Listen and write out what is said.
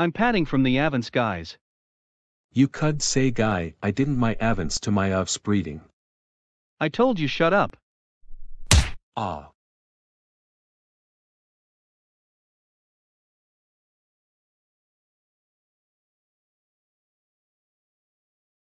I'm patting from the Avance guys. You could say guy, I didn't my avance to my offspreading. I told you shut up. Ah.